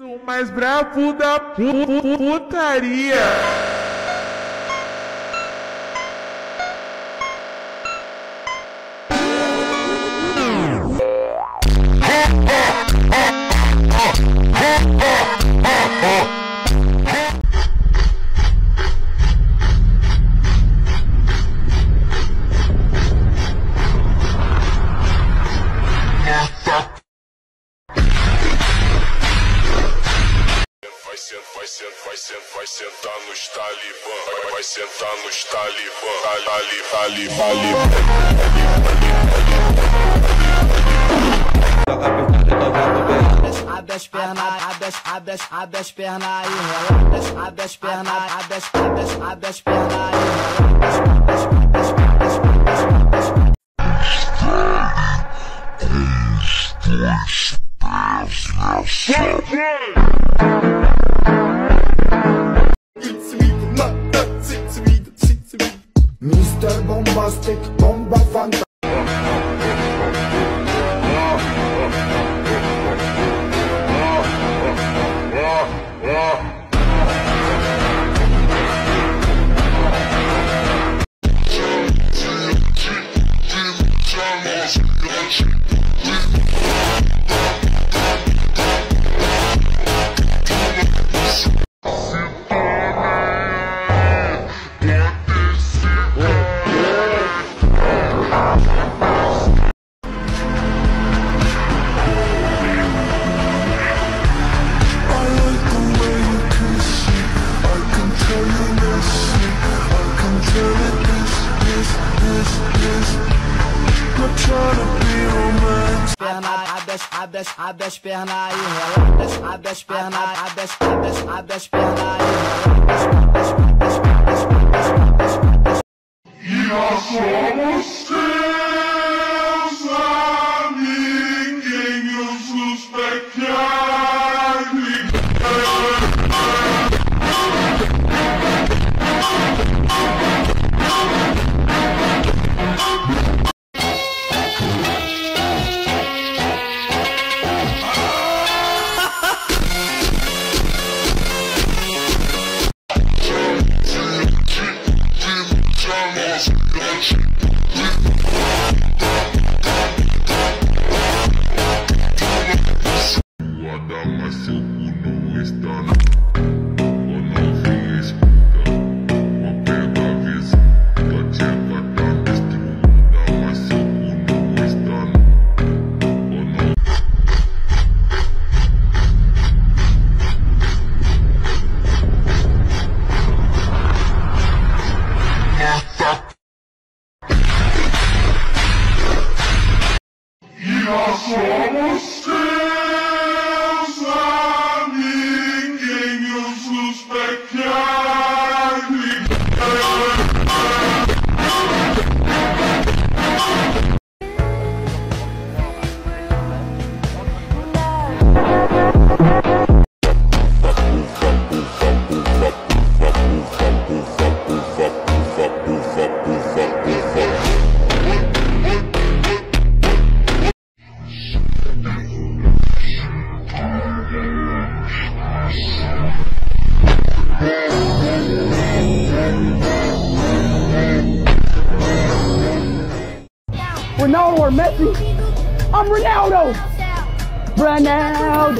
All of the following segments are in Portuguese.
O mais brabo da pu- pu- putaria. Vai sentar, vai sentar nos talibã. Vai, vai sentar nos talibã. Tali, tali, tali, Abre as pernas, abre as, abre as, abre as pernas aí, relaxa. Abre as pernas, abre as, abre as, abre as pernas aí, relaxa. Abre as, abre as, abre as, abre as, abre as, abre as. Mr. Bombastic, bomba fanta. Abre as, pernas aí, relaxa. Abre as pernas, abre as, abre as, abre as pernas aí, relaxa. Abre as, abre as, Summer Skin. down.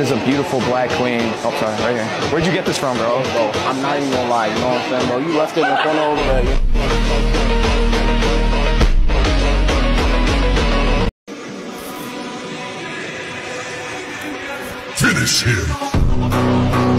That is a beautiful black queen. Oh, sorry, right here. Where'd you get this from, bro? Bro, I'm not even gonna lie, you know what I'm saying, bro? You left it in the corner over there. Finish him.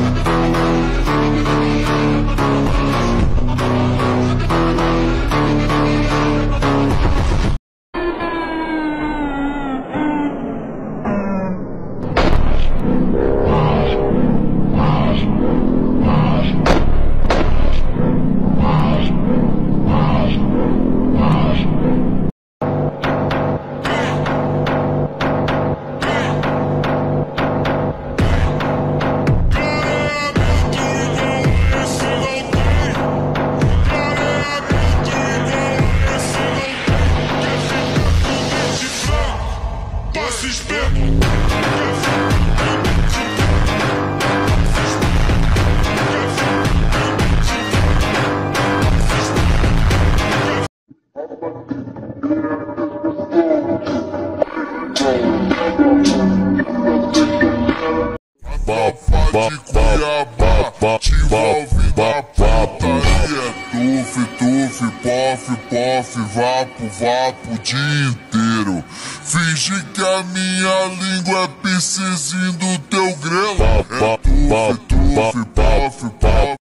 papo o dia inteiro. Finge que a minha língua é piscizinho do teu grelo. É tuf, tuf, puff, puff.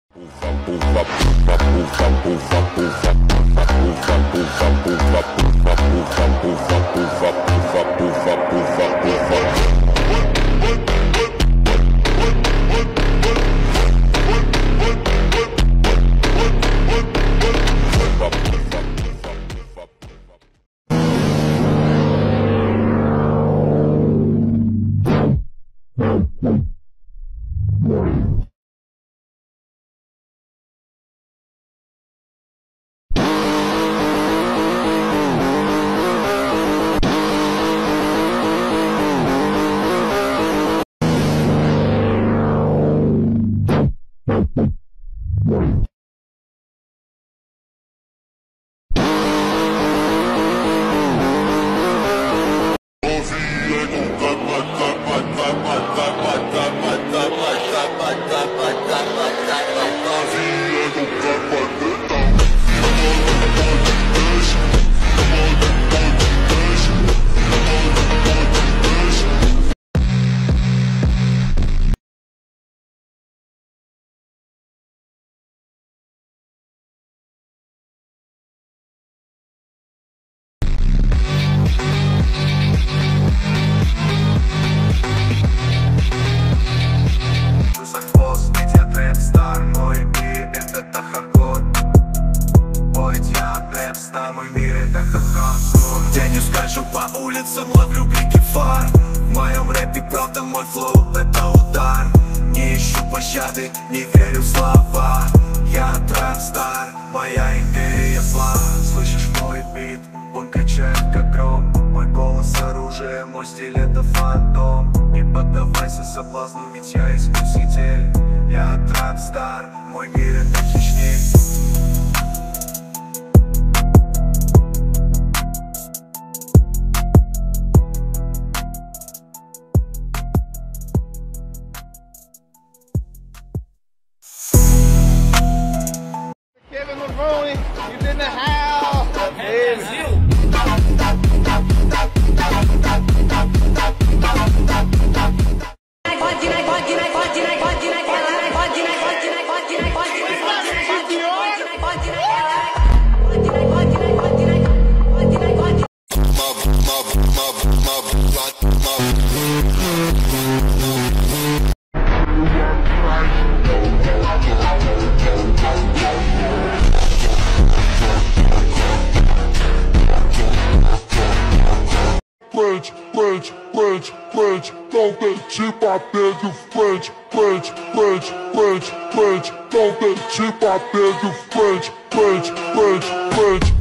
Поддавайся соблазну, ведь я искуситель Я трэп-стар, French, French, French, French, don't get cheap, I beg you French, French, French, French, French, don't get cheap, I beg you French, French, French, French.